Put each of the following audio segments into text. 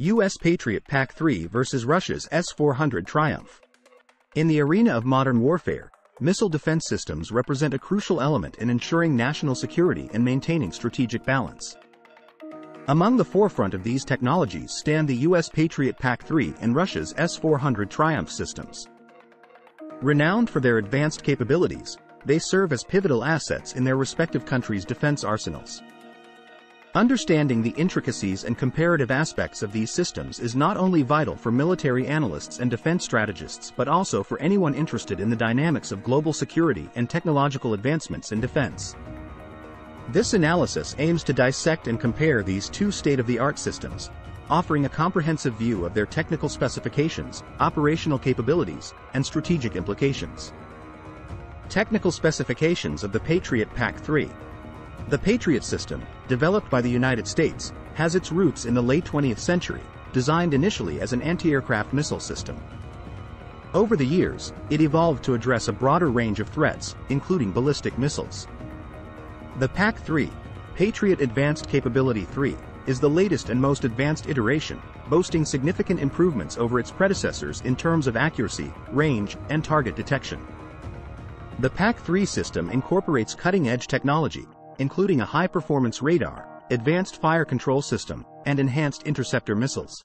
U.S. Patriot PAC-3 versus Russia's S-400 Triumph. In the arena of modern warfare, missile defense systems represent a crucial element in ensuring national security and maintaining strategic balance. Among the forefront of these technologies stand the U.S. Patriot PAC-3 and Russia's S-400 Triumph systems. Renowned for their advanced capabilities, they serve as pivotal assets in their respective countries' defense arsenals. Understanding the intricacies and comparative aspects of these systems is not only vital for military analysts and defense strategists but also for anyone interested in the dynamics of global security and technological advancements in defense. This analysis aims to dissect and compare these two state-of-the-art systems, offering a comprehensive view of their technical specifications, operational capabilities, and strategic implications. Technical specifications of the Patriot PAC-3 The Patriot system, developed by the United States, has its roots in the late 20th century, designed initially as an anti-aircraft missile system. Over the years, it evolved to address a broader range of threats, including ballistic missiles. The PAC-3, Patriot Advanced Capability 3, is the latest and most advanced iteration, boasting significant improvements over its predecessors in terms of accuracy, range, and target detection. The PAC-3 system incorporates cutting-edge technology, including a high-performance radar, advanced fire control system, and enhanced interceptor missiles.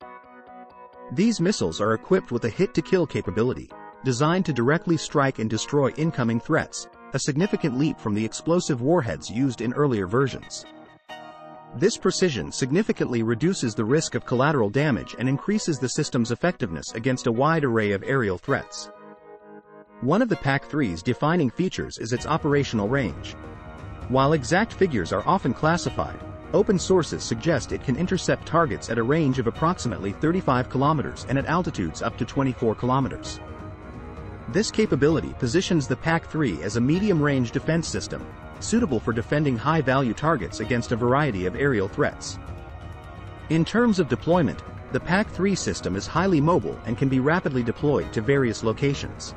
These missiles are equipped with a hit-to-kill capability, designed to directly strike and destroy incoming threats, a significant leap from the explosive warheads used in earlier versions. This precision significantly reduces the risk of collateral damage and increases the system's effectiveness against a wide array of aerial threats. One of the PAC-3's defining features is its operational range. While exact figures are often classified, open sources suggest it can intercept targets at a range of approximately 35 kilometers and at altitudes up to 24 kilometers. This capability positions the PAC-3 as a medium-range defense system, suitable for defending high-value targets against a variety of aerial threats. In terms of deployment, the PAC-3 system is highly mobile and can be rapidly deployed to various locations.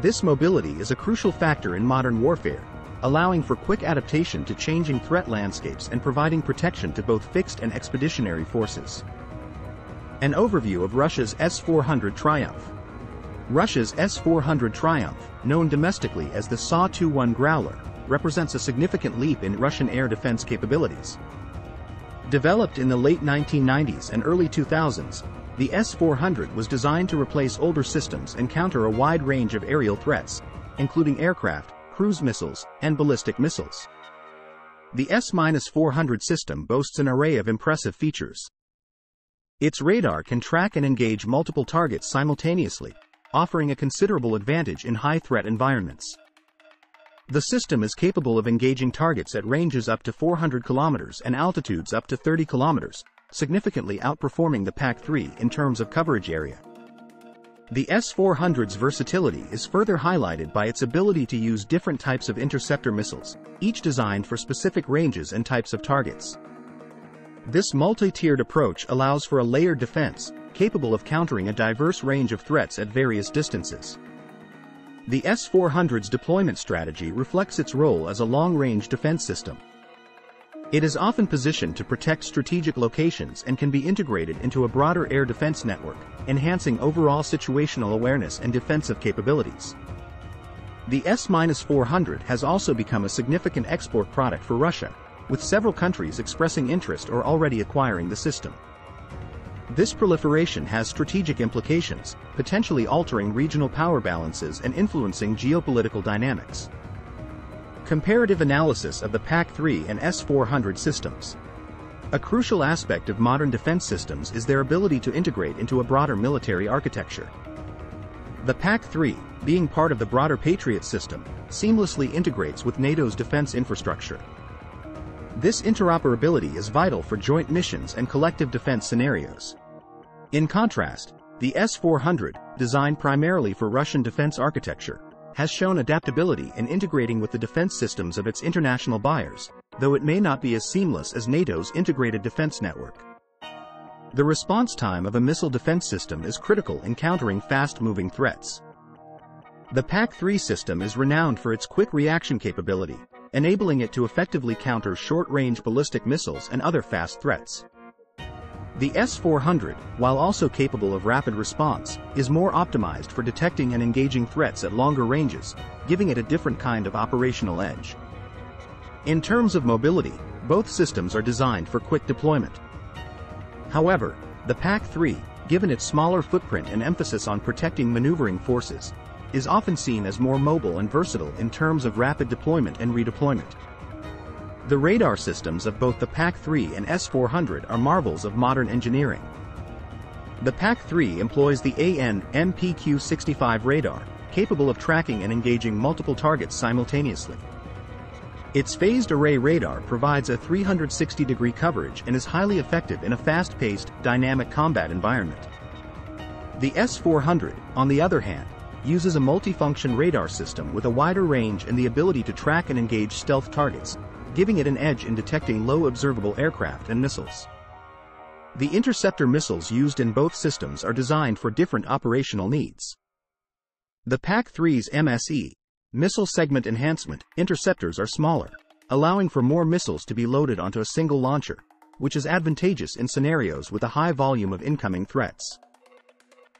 This mobility is a crucial factor in modern warfare, allowing for quick adaptation to changing threat landscapes and providing protection to both fixed and expeditionary forces. An overview of Russia's S-400 Triumph. Russia's S-400 Triumph, known domestically as the SA-21 Growler, represents a significant leap in Russian air defense capabilities. Developed in the late 1990s and early 2000s, the S-400 was designed to replace older systems and counter a wide range of aerial threats, including aircraft, cruise missiles, and ballistic missiles. The S-400 system boasts an array of impressive features. Its radar can track and engage multiple targets simultaneously, offering a considerable advantage in high-threat environments. The system is capable of engaging targets at ranges up to 400 kilometers and altitudes up to 30 kilometers, significantly outperforming the PAC-3 in terms of coverage area. The S-400's versatility is further highlighted by its ability to use different types of interceptor missiles, each designed for specific ranges and types of targets. This multi-tiered approach allows for a layered defense, capable of countering a diverse range of threats at various distances. The S-400's deployment strategy reflects its role as a long-range defense system. It is often positioned to protect strategic locations and can be integrated into a broader air defense network, enhancing overall situational awareness and defensive capabilities. The S-400 has also become a significant export product for Russia, with several countries expressing interest or already acquiring the system. This proliferation has strategic implications, potentially altering regional power balances and influencing geopolitical dynamics. Comparative analysis of the PAC-3 and S-400 systems. A crucial aspect of modern defense systems is their ability to integrate into a broader military architecture. The PAC-3, being part of the broader Patriot system, seamlessly integrates with NATO's defense infrastructure. This interoperability is vital for joint missions and collective defense scenarios. In contrast, the S-400, designed primarily for Russian defense architecture, has shown adaptability in integrating with the defense systems of its international buyers, though it may not be as seamless as NATO's integrated defense network. The response time of a missile defense system is critical in countering fast-moving threats. The PAC-3 system is renowned for its quick reaction capability, enabling it to effectively counter short-range ballistic missiles and other fast threats. The S-400, while also capable of rapid response, is more optimized for detecting and engaging threats at longer ranges, giving it a different kind of operational edge. In terms of mobility, both systems are designed for quick deployment. However, the PAC-3, given its smaller footprint and emphasis on protecting maneuvering forces, is often seen as more mobile and versatile in terms of rapid deployment and redeployment. The radar systems of both the PAC-3 and S-400 are marvels of modern engineering. The PAC-3 employs the AN-MPQ-65 radar, capable of tracking and engaging multiple targets simultaneously. Its phased array radar provides a 360-degree coverage and is highly effective in a fast-paced, dynamic combat environment. The S-400, on the other hand, uses a multifunction radar system with a wider range and the ability to track and engage stealth targets, giving it an edge in detecting low observable aircraft and missiles. The interceptor missiles used in both systems are designed for different operational needs. The PAC-3's MSE, Missile Segment Enhancement, interceptors are smaller, allowing for more missiles to be loaded onto a single launcher, which is advantageous in scenarios with a high volume of incoming threats.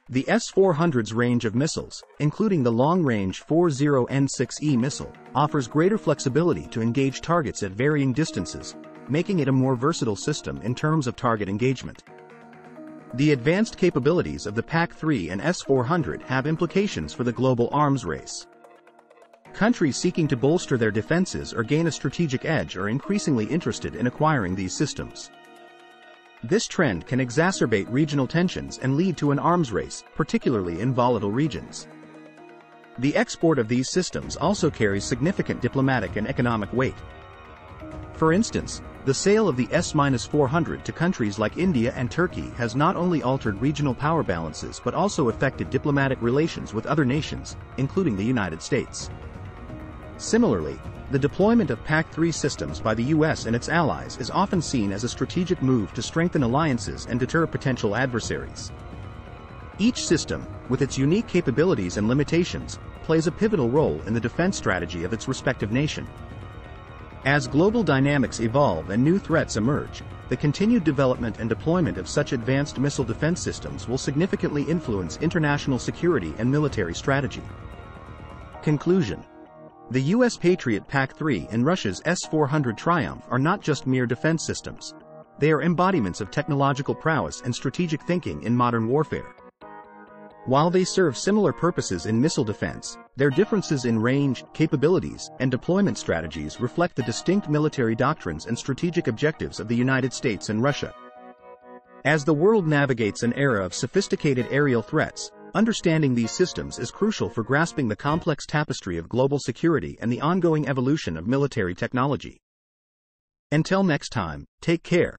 The S-400's range of missiles, including the long-range 40N6E missile, offers greater flexibility to engage targets at varying distances, making it a more versatile system in terms of target engagement. The advanced capabilities of the PAC-3 and S-400 have implications for the global arms race. Countries seeking to bolster their defenses or gain a strategic edge are increasingly interested in acquiring these systems. This trend can exacerbate regional tensions and lead to an arms race, particularly in volatile regions. The export of these systems also carries significant diplomatic and economic weight. For instance, the sale of the S-400 to countries like India and Turkey has not only altered regional power balances but also affected diplomatic relations with other nations, including the United States. Similarly, the deployment of PAC-3 systems by the US and its allies is often seen as a strategic move to strengthen alliances and deter potential adversaries. Each system, with its unique capabilities and limitations, plays a pivotal role in the defense strategy of its respective nation. As global dynamics evolve and new threats emerge, the continued development and deployment of such advanced missile defense systems will significantly influence international security and military strategy. Conclusion the US Patriot PAC-3 and Russia's S-400 Triumph are not just mere defense systems. They are embodiments of technological prowess and strategic thinking in modern warfare. While they serve similar purposes in missile defense, their differences in range, capabilities, and deployment strategies reflect the distinct military doctrines and strategic objectives of the United States and Russia. As the world navigates an era of sophisticated aerial threats, Understanding these systems is crucial for grasping the complex tapestry of global security and the ongoing evolution of military technology. Until next time, take care.